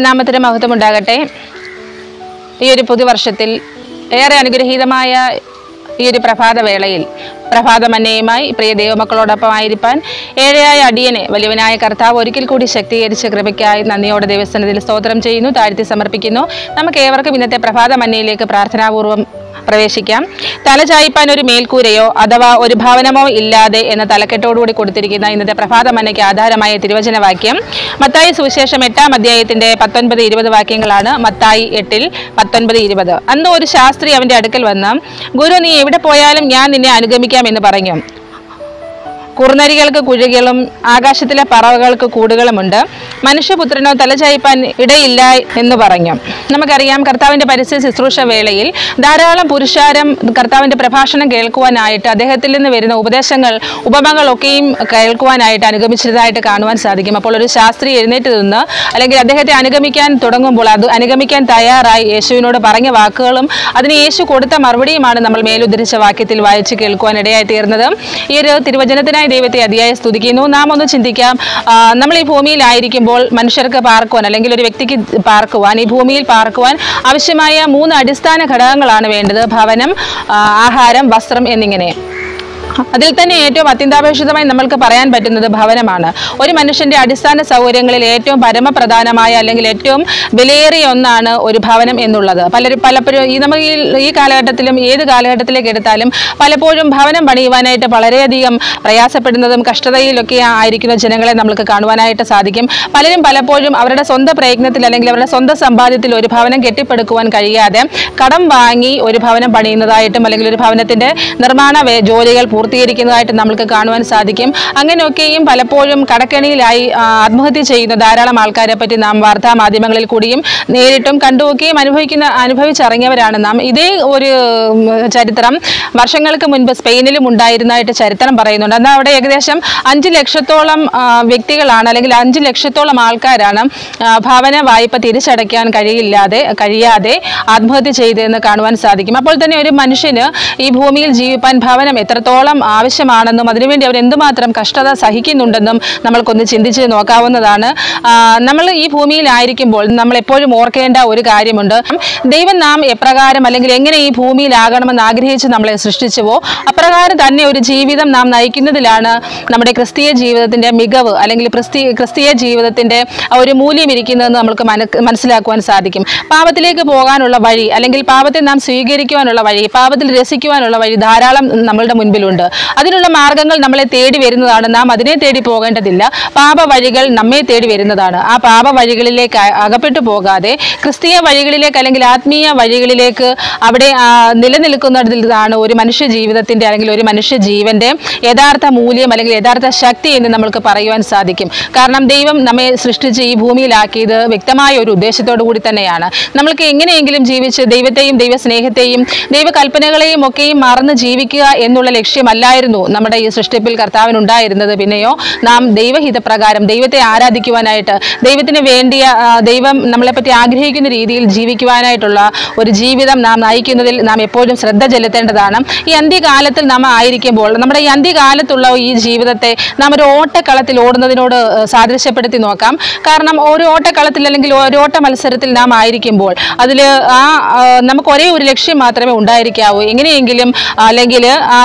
ദൈവനാമത്തിന് മഹത്വം ഉണ്ടാകട്ടെ ഈ ഒരു പുതുവർഷത്തിൽ ഏറെ അനുഗ്രഹീതമായ ഈ ഒരു പ്രഭാതവേളയിൽ പ്രഭാതമന്നയുമായി പ്രിയ ദൈവമക്കളോടൊപ്പം ആയിരിക്കാൻ ഏഴയായ അടിയനെ വലിയവനായ കർത്താവ് ഒരിക്കൽ കൂടി ശക്തീകരിച്ച കൃപയ്ക്കായി നന്ദിയോടെ ദൈവസ്ഥാനത്തിൽ സ്തോത്രം ചെയ്യുന്നു താഴ്ത്തി സമർപ്പിക്കുന്നു. നമുക്ക് ഏവർക്കും ഇന്നത്തെ പ്രഭാതമന്നയിലേക്ക് പ്രാർത്ഥനാപൂർവം പ്രവേശിക്കാം. തലചായ്പാൻ ഒരു മേൽക്കൂരയോ അഥവാ ഒരു ഭവനമോ ഇല്ലാതെ എന്ന തലക്കെട്ടോടുകൂടി കൊടുത്തിരിക്കുന്ന ഇന്നത്തെ പ്രഭാതമന്നയ്ക്ക് ആധാരമായ തിരുവചന വാക്യം മത്തായി സുവിശേഷം എട്ടാം അധ്യായത്തിന്റെ പത്തൊൻപത് ഇരുപത് വാക്യങ്ങളാണ് മത്തായി എട്ടിൽ പത്തൊൻപത് ഇരുപത്. അന്ന് ഒരു ശാസ്ത്രി അവന്റെ അടുക്കൽ വന്ന് ഗുരു നീ എവിടെ പോയാലും ഞാൻ നിന്നെ അനുഗമിക്കാം എന്ന് പറഞ്ഞു കുറുനരികൾക്ക് കുഴികളും ആകാശത്തിലെ പറവകൾക്ക് കൂടുകളുമുണ്ട്. മനുഷ്യപുത്രനോ തലചായ്പാൻ ഇടയില്ല എന്ന് പറഞ്ഞു. നമുക്കറിയാം കർത്താവിന്റെ പരസ്യ ശുശ്രൂഷ വേളയിൽ ധാരാളം പുരുഷാരം കർത്താവിന്റെ പ്രഭാഷണം കേൾക്കുവാനായിട്ട് അദ്ദേഹത്തിൽ നിന്ന് വരുന്ന ഉപദേശങ്ങൾ ഉപമകളൊക്കെയും കേൾക്കുവാനായിട്ട് അനുഗമിച്ചതായിട്ട് കാണുവാൻ സാധിക്കും. അപ്പോൾ ഒരു ശാസ്ത്രി എഴുന്നേറ്റ് നിന്ന് അല്ലെങ്കിൽ അദ്ദേഹത്തെ അനുഗമിക്കാൻ തുടങ്ങുമ്പോൾ അത് അനുഗമിക്കാൻ തയ്യാറായി യേശുവിനോട് പറഞ്ഞ വാക്കുകളും അതിന് യേശു കൊടുത്ത മറുപടിയുമാണ് നമ്മൾ മേലുദ്ധരിച്ച വാക്യത്തിൽ വായിച്ച് കേൾക്കുവാൻ ഇടയായി തീർന്നത്. ഈ ഒരു തിരുവചനത്തിനായി ദൈവത്തെ അതിയായി സ്തുതിക്കുന്നു. നാം ഒന്ന് ചിന്തിക്കാം നമ്മൾ ഈ ഭൂമിയിലായിരിക്കുമ്പോൾ മനുഷ്യർക്ക് പാർക്കുവാൻ അല്ലെങ്കിൽ ഒരു വ്യക്തിക്ക് പാർക്കുവാൻ ഈ ഭൂമിയിൽ പാർക്കുവാൻ ആവശ്യമായ മൂന്ന് അടിസ്ഥാന ഘടകങ്ങളാണ് വേണ്ടത്. ഭവനം ആഹാരം വസ്ത്രം എന്നിങ്ങനെ. അതിൽ തന്നെ ഏറ്റവും അത്യന്താപേക്ഷിതമായി നമ്മൾക്ക് പറയാൻ പറ്റുന്നത് ഭവനമാണ്. ഒരു മനുഷ്യന്റെ അടിസ്ഥാന സൗകര്യങ്ങളിൽ ഏറ്റവും പരമപ്രധാനമായ അല്ലെങ്കിൽ ഏറ്റവും വിലയേറിയ ഒന്നാണ് ഒരു ഭവനം എന്നുള്ളത്. പലരും പലപ്പോഴും ഈ നമുക്ക് ഈ കാലഘട്ടത്തിലും ഏത് കാലഘട്ടത്തിലേക്ക് എടുത്താലും പലപ്പോഴും ഭവനം പണിയുവാനായിട്ട് വളരെയധികം പ്രയാസപ്പെടുന്നതും കഷ്ടതയിലൊക്കെ ആയിരിക്കുന്ന ജനങ്ങളെ നമുക്ക് കാണുവാനായിട്ട് സാധിക്കും. പലരും പലപ്പോഴും അവരുടെ സ്വന്തം പ്രയത്നത്തിൽ അല്ലെങ്കിൽ അവരുടെ സ്വന്തം സമ്പാദ്യത്തിൽ ഒരു ഭവനം കെട്ടിപ്പടുക്കുവാൻ കഴിയാതെ കടം വാങ്ങി ഒരു ഭവനം പണിയുന്നതായിട്ടും അല്ലെങ്കിൽ ഒരു ഭവനത്തിന്റെ നിർമ്മാണ ജോലികൾ ജോലികൾ പൂർത്തീകരിക്കുന്നതായിട്ട് നമുക്ക് കാണുവാൻ സാധിക്കും. അങ്ങനെയൊക്കെയും പലപ്പോഴും കടക്കെണിയിലായി ആത്മഹത്യ ചെയ്യുന്ന ധാരാളം ആൾക്കാരെ പറ്റി നാം വാർത്താ മാധ്യമങ്ങളിൽ കൂടിയും നേരിട്ടും കണ്ടുമൊക്കെയും അനുഭവിക്കുന്ന അനുഭവിച്ചറിഞ്ഞവരാണ് നാം. ഇതേ ഒരു ചരിത്രം വർഷങ്ങൾക്ക് മുൻപ് സ്പെയിനിലും ഉണ്ടായിരുന്നതായിട്ട് ചരിത്രം പറയുന്നുണ്ട്. എന്നാൽ അവിടെ ഏകദേശം അഞ്ച് ലക്ഷത്തോളം വ്യക്തികളാണ് അല്ലെങ്കിൽ അഞ്ച് ലക്ഷത്തോളം ആൾക്കാരാണ് ഭവന വായ്പ തിരിച്ചടയ്ക്കാൻ കഴിയില്ലാതെ കഴിയാതെ ആത്മഹത്യ ചെയ്തതെന്ന് കാണുവാൻ സാധിക്കും. അപ്പോൾ തന്നെ ഒരു മനുഷ്യന് ഈ ഭൂമിയിൽ ജീവിപ്പാൻ ഭവനം എത്രത്തോളം ആവശ്യമാണെന്നും അതിനുവേണ്ടി അവർ എന്തുമാത്രം കഷ്ടത സഹിക്കുന്നുണ്ടെന്നും നമ്മൾക്കൊന്ന് ചിന്തിച്ച് നോക്കാവുന്നതാണ്. നമ്മൾ ഈ ഭൂമിയിലായിരിക്കുമ്പോൾ നമ്മൾ എപ്പോഴും ഓർക്കേണ്ട ഒരു കാര്യമുണ്ട്. ദൈവം നാം എപ്രകാരം അല്ലെങ്കിൽ എങ്ങനെ ഈ ഭൂമിയിലാകണമെന്ന് ആഗ്രഹിച്ച് നമ്മളെ സൃഷ്ടിച്ചുവോ അപ്രകാരം തന്നെ ഒരു ജീവിതം നാം നയിക്കുന്നതിലാണ് നമ്മുടെ ക്രിസ്തീയ ജീവിതത്തിന്റെ മികവ് അല്ലെങ്കിൽ ക്രിസ്തീ ക്രിസ്തീയ ജീവിതത്തിന്റെ ഒരു മൂല്യം ഇരിക്കുന്നതെന്ന് നമുക്ക് മന മനസ്സിലാക്കുവാൻ സാധിക്കും. പാപത്തിലേക്ക് പോകാനുള്ള വഴി അല്ലെങ്കിൽ പാപത്തെ നാം സ്വീകരിക്കുവാനുള്ള വഴി പാപത്തിൽ രസിക്കുവാനുള്ള വഴി ധാരാളം നമ്മളുടെ മുൻപിലുണ്ട്. അതിനുള്ള മാർഗങ്ങൾ നമ്മളെ തേടി വരുന്നതാണ്. നാം അതിനെ തേടി പോകേണ്ടതില്ല. പാപ വഴികൾ നമ്മെ തേടി വരുന്നതാണ്. ആ പാപ വഴികളിലേക്ക് അകപ്പെട്ടു പോകാതെ ക്രിസ്തീയ വഴികളിലേക്ക് അല്ലെങ്കിൽ ആത്മീയ വഴികളിലേക്ക് അവിടെ നിലനിൽക്കുന്നതിലാണ് ഒരു മനുഷ്യ ജീവിതത്തിന്റെ അല്ലെങ്കിൽ ഒരു മനുഷ്യ ജീവന്റെ യഥാർത്ഥ മൂല്യം അല്ലെങ്കിൽ യഥാർത്ഥ ശക്തി എന്ന് നമ്മൾക്ക് പറയുവാൻ സാധിക്കും. കാരണം ദൈവം നമ്മെ സൃഷ്ടിച്ച് ഈ ഭൂമിയിലാക്കിയത് വ്യക്തമായ ഒരു ഉദ്ദേശത്തോടു കൂടി തന്നെയാണ്. നമ്മൾക്ക് എങ്ങനെയെങ്കിലും ജീവിച്ച് ദൈവത്തെയും ദൈവസ്നേഹത്തെയും ദൈവകൽപ്പനകളെയും ഒക്കെയും മറന്ന് ജീവിക്കുക എന്നുള്ള ലക്ഷ്യമല്ലായിരുന്നു നമ്മുടെ ഈ സൃഷ്ടിപ്പിൽ കർത്താവിനുണ്ടായിരുന്നത്. പിന്നെയോ നാം ദൈവഹിതപ്രകാരം ദൈവത്തെ ആരാധിക്കുവാനായിട്ട് ദൈവത്തിന് വേണ്ടിയ ദൈവം നമ്മളെപ്പറ്റി ആഗ്രഹിക്കുന്ന രീതിയിൽ ജീവിക്കുവാനായിട്ടുള്ള ഒരു ജീവിതം നാം നയിക്കുന്നതിൽ നാം എപ്പോഴും ശ്രദ്ധ ചെലുത്തേണ്ടതാണ്. ഈ അന്ത്യകാലത്തിൽ നാം ആയിരിക്കുമ്പോൾ നമ്മുടെ ഈ അന്ത്യകാലത്തുള്ള ഈ ജീവിതത്തെ നാം ഒരു ഓട്ടക്കളത്തിൽ ഓടുന്നതിനോട് സാദൃശ്യപ്പെടുത്തി നോക്കാം. കാരണം ഒരു ഓട്ടക്കളത്തിൽ അല്ലെങ്കിൽ ഒരു ഓട്ട മത്സരത്തിൽ നാം ആയിരിക്കുമ്പോൾ അതിൽ ആ നമുക്ക് ഒരേ ഒരു ലക്ഷ്യം മാത്രമേ ഉണ്ടായിരിക്കാവൂ. എങ്ങനെയെങ്കിലും അല്ലെങ്കിൽ ആ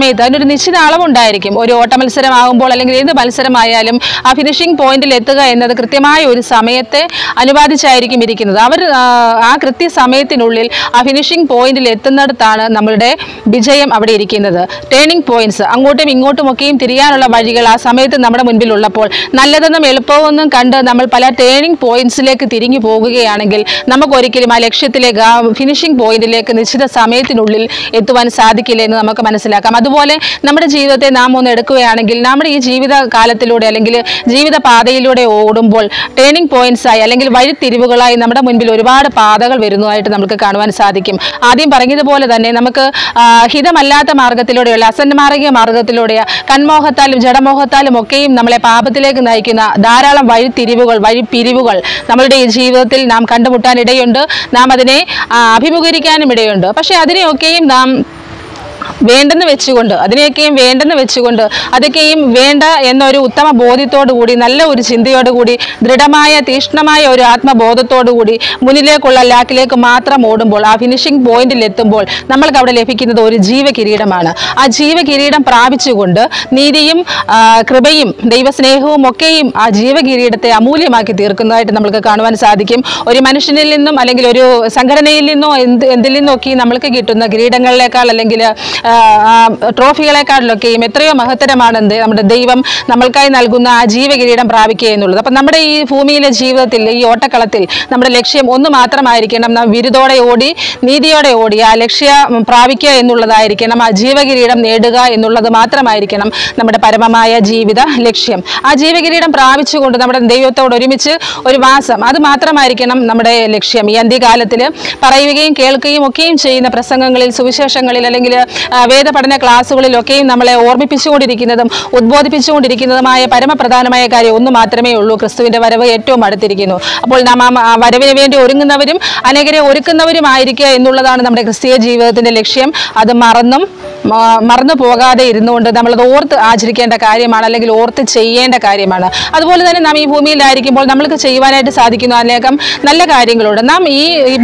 കൃത്യസമയത്ത് അതിനൊരു നിശ്ചിത അളവുണ്ടായിരിക്കും. ഒരു ഓട്ട മത്സരമാകുമ്പോൾ അല്ലെങ്കിൽ ഏത് മത്സരമായാലും ആ ഫിനിഷിംഗ് പോയിന്റിൽ എത്തുക എന്നത് കൃത്യമായ ഒരു സമയത്തെ അനുവാദിച്ചായിരിക്കും ഇരിക്കുന്നത്. അവർ ആ, കൃത്യ കൃത്യസമയത്തിനുള്ളിൽ ആ ഫിനിഷിംഗ് പോയിന്റിൽ എത്തുന്നിടത്താണ് നമ്മളുടെ വിജയം അവിടെ ഇരിക്കുന്നത്. ടേണിംഗ് പോയിന്റ്സ് അങ്ങോട്ടും ഇങ്ങോട്ടും ഒക്കെയും തിരിയാനുള്ള വഴികൾ ആ സമയത്ത് നമ്മുടെ മുൻപിലുള്ളപ്പോൾ നല്ലതെന്നും എളുപ്പമെന്നും കണ്ട് നമ്മൾ പല ടേണിംഗ് പോയിന്റ്സിലേക്ക് തിരിഞ്ഞു പോകുകയാണെങ്കിൽ നമുക്കൊരിക്കലും ആ ലക്ഷ്യത്തിലേക്ക് ആ ഫിനിഷിംഗ് പോയിന്റിലേക്ക് നിശ്ചിത സമയത്തിനുള്ളിൽ എത്തുവാൻ സാധിക്കില്ല എന്ന് നമുക്ക് മനസ്സിലാക്കാം. അതുപോലെ നമ്മുടെ ജീവിതത്തെ നാം ഒന്ന് എടുക്കുകയാണെങ്കിൽ നമ്മുടെ ഈ ജീവിത കാലത്തിലൂടെ അല്ലെങ്കിൽ ജീവിത പാതയിലൂടെ ഓടുമ്പോൾ ടേണിംഗ് പോയിന്റ്സ് ആയി അല്ലെങ്കിൽ വഴിത്തിരിവുകളായി നമ്മുടെ മുൻപിൽ ഒരുപാട് പാതകൾ വരുന്നതായിട്ട് നമുക്ക് കാണുവാൻ സാധിക്കും. ആദ്യം പറഞ്ഞതുപോലെ തന്നെ നമുക്ക് ഹിതമല്ലാത്ത മാർഗത്തിലൂടെയുള്ള അസന്മാർഗിക മാർഗത്തിലൂടെ കൺമോഹത്താലും ജഡമോഹത്താലും ഒക്കെയും നമ്മളെ പാപത്തിലേക്ക് നയിക്കുന്ന ധാരാളം വഴിത്തിരിവുകൾ വഴിപ്പിരിവുകൾ നമ്മളുടെ ഈ ജീവിതത്തിൽ നാം കണ്ടുമുട്ടാൻ ഇടയുണ്ട് നാം അതിനെ അഭിമുഖീകരിക്കാനും ഇടയുണ്ട്. പക്ഷേ അതിനെയൊക്കെയും നാം വേണ്ടെന്ന് വെച്ചുകൊണ്ട് അതിനെയൊക്കെയും വേണ്ടെന്ന് വെച്ചുകൊണ്ട് അതൊക്കെയും വേണ്ട എന്നൊരു ഉത്തമ ബോധ്യത്തോടു കൂടി നല്ല ഒരു ചിന്തയോടുകൂടി ദൃഢമായ തീഷ്ണമായ ഒരു ആത്മബോധത്തോടു കൂടി മുന്നിലേക്കുള്ള ലാക്കിലേക്ക് മാത്രം ഓടുമ്പോൾ ആ ഫിനിഷിംഗ് പോയിന്റിൽ എത്തുമ്പോൾ നമ്മൾക്ക് അവിടെ ലഭിക്കുന്നത് ഒരു ജീവകിരീടമാണ്. ആ ജീവകിരീടം പ്രാപിച്ചുകൊണ്ട് നീതിയും കൃപയും ദൈവസ്നേഹവും ഒക്കെയും ആ ജീവകിരീടത്തെ അമൂല്യമാക്കി തീർക്കുന്നതായിട്ട് നമുക്ക് കാണുവാൻ സാധിക്കും. ഒരു മനുഷ്യനിൽ നിന്നും അല്ലെങ്കിൽ ഒരു സംഘടനയിൽ നിന്നോ എന്ത് എന്തിൽ നിന്നൊക്കെ നമ്മൾക്ക് കിട്ടുന്ന കിരീടങ്ങളിലേക്കാൾ അല്ലെങ്കിൽ ട്രോഫികളെക്കാളിലൊക്കെയും എത്രയോ മഹത്തരമാണ് നമ്മുടെ ദൈവം നമ്മൾക്കായി നൽകുന്ന ആ ജീവകിരീടം പ്രാപിക്കുക എന്നുള്ളത്. അപ്പം നമ്മുടെ ഈ ഭൂമിയിലെ ജീവിതത്തിൽ ഈ ഓട്ടക്കളത്തിൽ നമ്മുടെ ലക്ഷ്യം ഒന്ന് മാത്രമായിരിക്കണം. നാം വിരുദോടെ ഓടി നീതിയോടെ ഓടി ആ ലക്ഷ്യം പ്രാപിക്കുക എന്നുള്ളതായിരിക്കണം. ആ ജീവകിരീടം നേടുക എന്നുള്ളത് മാത്രമായിരിക്കണം നമ്മുടെ പരമമായ ജീവിത ലക്ഷ്യം. ആ ജീവകിരീടം പ്രാപിച്ചുകൊണ്ട് നമ്മുടെ ദൈവത്തോട് ഒരുമിച്ച് ഒരു വാസം അത് മാത്രമായിരിക്കണം നമ്മുടെ ലക്ഷ്യം. ഈ അന്ത്യകാലത്തിൽ പറയുകയും കേൾക്കുകയും ഒക്കെയും ചെയ്യുന്ന പ്രസംഗങ്ങളിൽ സുവിശേഷങ്ങളിൽ അല്ലെങ്കിൽ വേദപഠന ക്ലാസ്സുകളിലൊക്കെയും നമ്മളെ ഓർമ്മിപ്പിച്ചുകൊണ്ടിരിക്കുന്നതും ഉദ്ബോധിപ്പിച്ചുകൊണ്ടിരിക്കുന്നതുമായ പരമപ്രധാനമായ കാര്യം ഒന്ന് മാത്രമേ ഉള്ളൂ. ക്രിസ്തുവിന്റെ വരവ് ഏറ്റവും അടുത്തിരിക്കുന്നു. അപ്പോൾ നാം ആ വരവിന് വേണ്ടി ഒരുങ്ങുന്നവരും അനേകരെ ഒരുക്കുന്നവരുമായിരിക്കുക എന്നുള്ളതാണ് നമ്മുടെ ക്രിസ്തീയ ജീവിതത്തിന്റെ ലക്ഷ്യം. അത് മറന്നും മറന്നു പോകാതെ ഇരുന്നുകൊണ്ട് നമ്മളത് ഓർത്ത് ആചരിക്കേണ്ട കാര്യമാണ് അല്ലെങ്കിൽ ഓർത്ത് ചെയ്യേണ്ട കാര്യമാണ്. അതുപോലെ തന്നെ നാം ഈ ഭൂമിയിലായിരിക്കുമ്പോൾ നമ്മൾക്ക് ചെയ്യുവാനായിട്ട് സാധിക്കുന്ന അനേകം നല്ല കാര്യങ്ങളുണ്ട്. നാം ഈ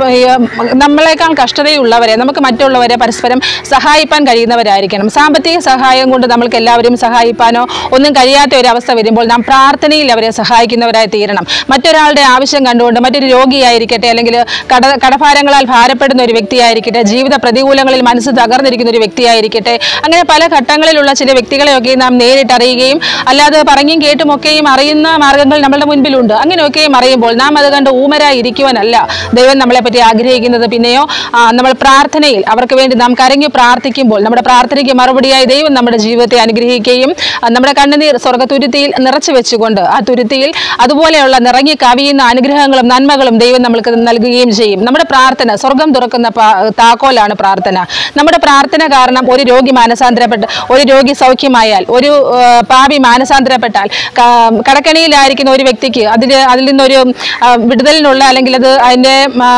നമ്മളെക്കാൾ കഷ്ടതയുള്ളവരെ നമുക്ക് മറ്റുള്ളവരെ പരസ്പരം സഹായിപ്പാൻ കഴിയുന്നവരായിരിക്കണം. സാമ്പത്തിക സഹായം കൊണ്ട് നമ്മൾക്ക് എല്ലാവരും സഹായിപ്പാനോ ഒന്നും കഴിയാത്ത ഒരു അവസ്ഥ വരുമ്പോൾ നാം പ്രാർത്ഥനയിൽ അവരെ സഹായിക്കുന്നവരായി തീരണം. മറ്റൊരാളുടെ ആവശ്യം കണ്ടുകൊണ്ട് മറ്റൊരു രോഗിയായിരിക്കട്ടെ അല്ലെങ്കിൽ കട കടഭാരങ്ങളാൽ ഭാരപ്പെടുന്ന ഒരു വ്യക്തിയായിരിക്കട്ടെ ജീവിത പ്രതികൂലങ്ങളിൽ മനസ്സ് തകർന്നിരിക്കുന്ന ഒരു വ്യക്തിയായിരിക്കട്ടെ അങ്ങനെ പല ഘട്ടങ്ങളിലുള്ള ചില വ്യക്തികളെയൊക്കെ നാം നേരിട്ടറിയുകയും അല്ലാതെ പറഞ്ഞും കേട്ടും ഒക്കെയും അറിയുന്ന മാർഗങ്ങൾ നമ്മളുടെ മുൻപിലുണ്ട്. അങ്ങനെയൊക്കെയും അറിയുമ്പോൾ നാം അത് കണ്ട് ഊമരായി ഇരിക്കുവാനല്ല ദൈവം നമ്മളെ പറ്റി ആഗ്രഹിക്കുന്നത്. പിന്നെയോ നമ്മൾ പ്രാർത്ഥനയിൽ അവർക്ക് വേണ്ടി നാം കരങ്ങി പ്രാർത്ഥിക്കുമ്പോൾ നമ്മുടെ പ്രാർത്ഥനയ്ക്ക് മറുപടിയായി ദൈവം നമ്മുടെ ജീവിതത്തെ അനുഗ്രഹിക്കുകയും നമ്മുടെ കണ്ണുനീർ സ്വർഗത്തുരുത്തിയിൽ നിറച്ചു വെച്ചുകൊണ്ട് ആ തുരുത്തിയിൽ അതുപോലെയുള്ള നിറങ്ങി കവിയുന്ന അനുഗ്രഹങ്ങളും നന്മകളും ദൈവം നമ്മൾക്ക് നൽകുകയും ചെയ്യും. നമ്മുടെ പ്രാർത്ഥന സ്വർഗം തുറക്കുന്ന താക്കോലാണ് പ്രാർത്ഥന. നമ്മുടെ പ്രാർത്ഥന കാരണം ഒരു രോഗി മാനസാന്തരപ്പെട്ട് ഒരു രോഗി സൗഖ്യമായാൽ ഒരു പാപി മാനസാന്തരപ്പെട്ടാൽ കടക്കണിയിലായിരിക്കുന്ന ഒരു വ്യക്തിക്ക് അതിൽ അതിൽ നിന്നൊരു വിടുതലിനുള്ള അല്ലെങ്കിൽ അത് അതിന്റെ ആ,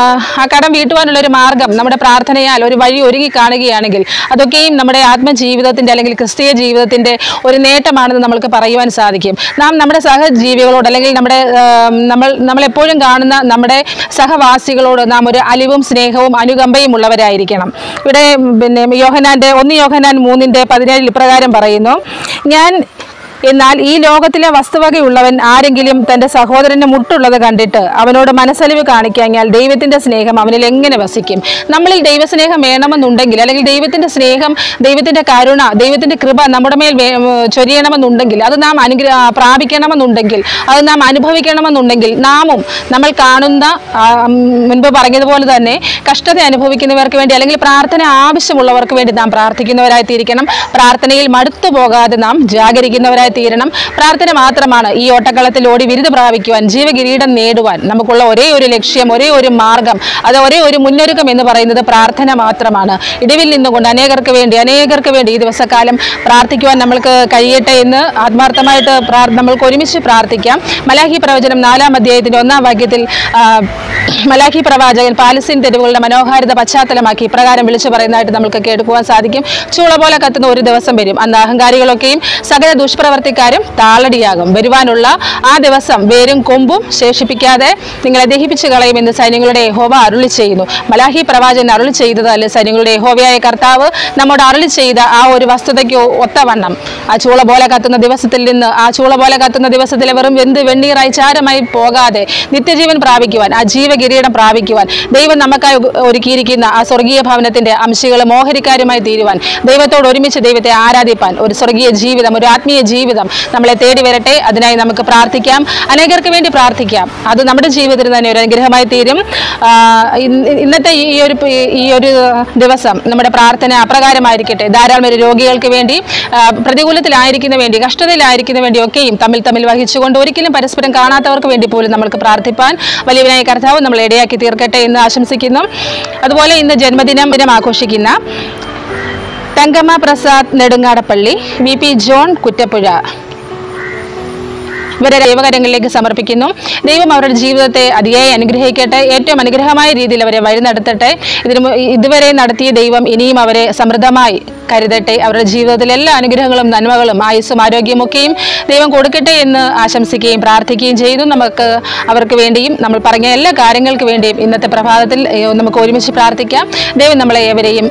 കടം വീട്ടുവാനുള്ള ഒരു മാർഗം നമ്മുടെ പ്രാർത്ഥനയാൽ ഒരു വഴി ഒരുങ്ങി കാണുകയാണെങ്കിൽ അതൊക്കെയും നമ്മുടെ ആത്മജീവിതത്തിന്റെ അല്ലെങ്കിൽ ക്രിസ്തീയ ജീവിതത്തിന്റെ ഒരു നേട്ടമാണെന്ന് നമ്മൾക്ക് പറയുവാൻ സാധിക്കും. നാം നമ്മുടെ സഹജീവികളോട് അല്ലെങ്കിൽ നമ്മുടെ നമ്മൾ നമ്മളെപ്പോഴും കാണുന്ന നമ്മുടെ സഹവാസികളോട് നാം ഒരു അലിവും സ്നേഹവും അനുകമ്പയും ഉള്ളവരായിരിക്കണം. ഇവിടെ പിന്നെ യോഹനാന്റെ ഒന്ന് യോഹനാൻ മൂന്നിന്റെ പതിനേഴിൽ ഇപ്രകാരം പറയുന്നു. ഞാൻ എന്നാൽ ഈ ലോകത്തിലെ വസ്തുവകയുള്ളവൻ ആരെങ്കിലും തന്റെ സഹോദരന് മുട്ടുള്ളത് കണ്ടിട്ട് അവനോട് മനസ്സലിവ് കാണിക്കാഞ്ഞാൽ ദൈവത്തിന്റെ സ്നേഹം അവനിൽ എങ്ങനെ വസിക്കും? നമ്മളിൽ ദൈവസ്നേഹം വേണമെന്നുണ്ടെങ്കിൽ അല്ലെങ്കിൽ ദൈവത്തിന്റെ സ്നേഹം ദൈവത്തിന്റെ കരുണ ദൈവത്തിന്റെ കൃപ നമ്മുടെ മേൽ ചൊരിയണമെന്നുണ്ടെങ്കിൽ അത് നാം അനുഗ്രഹ പ്രാപിക്കണമെന്നുണ്ടെങ്കിൽ അത് നാം അനുഭവിക്കണമെന്നുണ്ടെങ്കിൽ നാമും നമ്മൾ കാണുന്ന മുൻപ് പറഞ്ഞതുപോലെ തന്നെ കഷ്ടത അനുഭവിക്കുന്നവർക്ക് വേണ്ടി അല്ലെങ്കിൽ പ്രാർത്ഥന ആവശ്യമുള്ളവർക്ക് വേണ്ടി നാം പ്രാർത്ഥിക്കുന്നവരായി തീരിക്കണം പ്രാർത്ഥനയിൽ മടുത്തു പോകാതെ നാം ജാഗരിക്കുന്നവരായി തീരണം. പ്രാർത്ഥന മാത്രമാണ് ഈ ഓട്ടക്കളത്തിൽ ഓടി വിരുദ് പ്രാപിക്കുവാൻ ജീവകിരീടം നേടുവാൻ നമുക്കുള്ള ഒരേ ഒരു ലക്ഷ്യം ഒരേ ഒരു മാർഗം അത് ഒരേ ഒരു മുന്നൊരുക്കം എന്ന് പറയുന്നത് പ്രാർത്ഥന മാത്രമാണ്. ഇടിവിൽ നിന്നുകൊണ്ട് അനേകർക്ക് വേണ്ടി അനേകർക്ക് വേണ്ടി ഈ ദിവസക്കാലം പ്രാർത്ഥിക്കുവാൻ നമ്മൾക്ക് കഴിയട്ടെ എന്ന് ആത്മാർത്ഥമായിട്ട് നമ്മൾക്ക് ഒരുമിച്ച് പ്രാർത്ഥിക്കാം. മലാഹി പ്രവചനം നാലാം അധ്യായത്തിന്റെ ഒന്നാം വാക്യത്തിൽ മലാഹി പ്രവാചകൻ പാലസ്തീൻ തെരുവുകളുടെ മനോഹാരിത പശ്ചാത്തലമാക്കി ഇപ്രകാരം വിളിച്ചു പറയുന്നതായിട്ട് നമുക്ക് കേൾക്കുവാൻ സാധിക്കും. ചൂള പോലെ കത്തുന്ന ഒരു ദിവസം വരും. അന്ന് അഹങ്കാരികളൊക്കെയും സകല ദുഷ്പ്രവർത്തിക്കാരും താളടിയാകും. വരുവാനുള്ള ആ ദിവസം വേരും കൊമ്പും ശേഷിപ്പിക്കാതെ നിങ്ങളെ ദഹിപ്പിച്ചു കളയുമെന്ന് സൈന്യങ്ങളുടെ യഹോവ അരുളി ചെയ്യുന്നു. മലാഹി പ്രവാചകൻ അരുളി ചെയ്തത് അല്ലെ സൈന്യങ്ങളുടെ യഹോവയായ കർത്താവ് നമ്മോട് അരുളി ചെയ്ത ആ ഒരു വസ്തുതയ്ക്ക് ഒത്തവണ്ണം. ആ ചൂള പോലെ കത്തുന്ന ദിവസത്തിൽ നിന്ന് ആ ചൂള പോലെ കത്തുന്ന ദിവസത്തിലെ വെറും എന്ത് വെണ്ണീറായി ചാരമായി പോകാതെ നിത്യജീവൻ പ്രാപിക്കുവാൻ ആ ജീവകിരീടം പ്രാപിക്കുവാൻ ദൈവം നമുക്കായി ഒരുക്കിയിരിക്കുന്ന ആ സ്വർഗീയ ഭവനത്തിന്റെ അംശികൾ മോഹരിക്കാരുമായി തീരുവാൻ ദൈവത്തോട് ഒരുമിച്ച് ദൈവത്തെ ആരാധിപ്പാൻ ഒരു സ്വർഗീയ ജീവിതം ഒരു ആത്മീയ ജീവിതം നമ്മളെ തേടി വരട്ടെ. അതിനായി നമുക്ക് പ്രാർത്ഥിക്കാം. അനേകർക്ക് വേണ്ടി പ്രാർത്ഥിക്കാം. അത് നമ്മുടെ ജീവിതത്തിന് തന്നെ ഒരു അനുഗ്രഹമായി തീരും. ഇന്നത്തെ ഈ ഒരു ഈ ഒരു ദിവസം നമ്മുടെ പ്രാർത്ഥന അപ്രകാരമായിരിക്കട്ടെ. ധാരാളം രോഗികൾക്ക് വേണ്ടി പ്രതികൂലത്തിലായിരിക്കുന്ന വേണ്ടി കഷ്ടതയിലായിരിക്കുന്ന വേണ്ടി ഒക്കെയും തമ്മിൽ തമ്മിൽ വഹിച്ചുകൊണ്ട് ഒരിക്കലും പരസ്പരം കാണാത്തവർക്ക് വേണ്ടി പോലും നമ്മൾക്ക് പ്രാർത്ഥിപ്പാൻ വലിയവനായ കർത്താവ് നമ്മൾ ഇടയാക്കി തീർക്കട്ടെ എന്ന് ആശംസിക്കുന്നു. അതുപോലെ ഇന്ന് ജന്മദിനം ദിനം ആഘോഷിക്കുന്ന Thankamma Prasad Nedungadappally V P John Kuttapuzha. ഇവരെ ദൈവകരങ്ങളിലേക്ക് സമർപ്പിക്കുന്നു. ദൈവം അവരുടെ ജീവിതത്തെ അതിയായി അനുഗ്രഹിക്കട്ടെ. ഏറ്റവും അനുഗ്രഹമായ രീതിയിൽ അവരെ വഴി നടത്തട്ടെ. ഇതിനു ഇതുവരെ നടത്തിയ ദൈവം ഇനിയും അവരെ സമൃദ്ധമായി കരുതട്ടെ. അവരുടെ ജീവിതത്തിൽ എല്ലാ അനുഗ്രഹങ്ങളും നന്മകളും ആയുസ്സും ആരോഗ്യമൊക്കെയും ദൈവം കൊടുക്കട്ടെ എന്ന് ആശംസിക്കുകയും പ്രാർത്ഥിക്കുകയും ചെയ്യുന്നു നമുക്ക് അവർക്ക് വേണ്ടിയും നമ്മൾ പറഞ്ഞ എല്ലാ കാര്യങ്ങൾക്ക് വേണ്ടിയും ഇന്നത്തെ പ്രഭാതത്തിൽ നമുക്ക് ഒരുമിച്ച് പ്രാർത്ഥിക്കാം. ദൈവം നമ്മളെ ഏവരെയും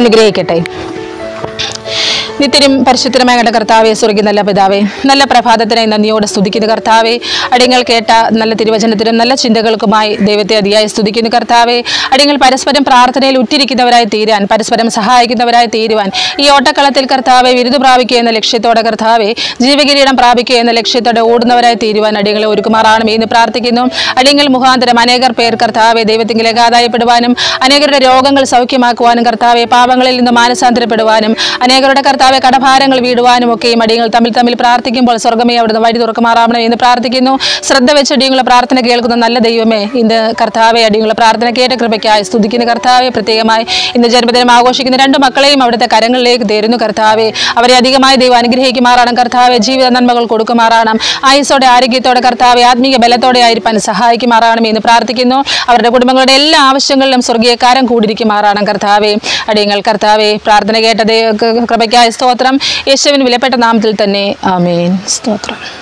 അനുഗ്രഹിക്കട്ടെ. നിത്യരും പരിശുദ്ധമായ കണ്ട കർത്താവെ സ്വർഗി നല്ല പിതാവേ നല്ല പ്രഭാതത്തിനായി നന്ദിയോടെ സ്തുതിക്കുന്ന കർത്താവെ. അടിങ്ങൾ കേട്ട നല്ല തിരുവചനത്തിനും നല്ല ചിന്തകൾക്കുമായി ദൈവത്തെ അതിയായി സ്തുതിക്കുന്ന കർത്താവെ. അടിങ്ങൾ പരസ്പരം പ്രാർത്ഥനയിൽ ഉറ്റിരിക്കുന്നവരായി തീരാൻ പരസ്പരം സഹായിക്കുന്നവരായി തീരുവാൻ ഈ ഓട്ടക്കളത്തിൽ കർത്താവെ വിരുദ് പ്രാപിക്കുക എന്ന ലക്ഷ്യത്തോടെ കർത്താവെ ജീവകിരീടം പ്രാപിക്കുക എന്ന ലക്ഷ്യത്തോടെ ഓടുന്നവരായി തീരുവാൻ അടിയങ്ങളെ ഒരുക്കുമാറാണ്. എന്ന് പ്രാർത്ഥിക്കുന്നു. അടിങ്ങൾ മുഖാന്തരം അനേകർ പേർ കർത്താവെ ദൈവത്തിങ്കിലേക്ക് ആദായപ്പെടുവാനും അനേകരുടെ രോഗങ്ങൾ സൗഖ്യമാക്കുവാനും കർത്താവെ പാപങ്ങളിൽ നിന്ന് മാനസാന്തരപ്പെടുവാനും അനേകരുടെ കർത്താവെ കടഭാരങ്ങൾ വീടുവാനും ഈ അടിയങ്ങൾ തമ്മിൽ തമ്മിൽ പ്രാർത്ഥിക്കുമ്പോൾ സ്വർഗമേ അവിടുന്ന് വഴി തുറക്കുമാറാവണമേ എന്ന് പ്രാർത്ഥിക്കുന്നു. ശ്രദ്ധ വെച്ച് അടിയങ്ങളെ പ്രാർത്ഥന കേൾക്കുന്ന നല്ല ദൈവമേ ഇന്ന് കർത്താവെ അടിയങ്ങളെ പ്രാർത്ഥന കേട്ട കൃപയ്ക്കായി സ്തുതിക്കുന്ന കർത്താവെ പ്രത്യേകമായി ഇന്ന് ജന്മദിനം ആഘോഷിക്കുന്ന രണ്ട് മക്കളെയും അവിടുത്തെ കരങ്ങളിലേക്ക് തരുന്നു കർത്താവെ. അവരെ അധികമായി ദൈവം അനുഗ്രഹിക്കുമാറാണ് കർത്താവെ ജീവിത നന്മകൾ കൊടുക്കുമാറാണ് ആയുസോടെ ആരോഗ്യത്തോടെ കർത്താവെ ആത്മീയ ബലത്തോടെ ആയിരിക്കാൻ സഹായിക്കുമാറാണ് എന്ന് പ്രാർത്ഥിക്കുന്നു. അവരുടെ കുടുംബങ്ങളുടെ എല്ലാ ആവശ്യങ്ങളിലും സ്വർഗീയക്കാരം കൂടിയിരിക്കുമാറാണ് കർത്താവെ. അടിയങ്ങൾ കർത്താവെ പ്രാർത്ഥന കേട്ട കൃപയ്ക്കായ സ്തോത്രം. യേശുവിന് വിലപ്പെട്ട നാമത്തിൽ തന്നെ ആമേൻ. സ്തോത്രം.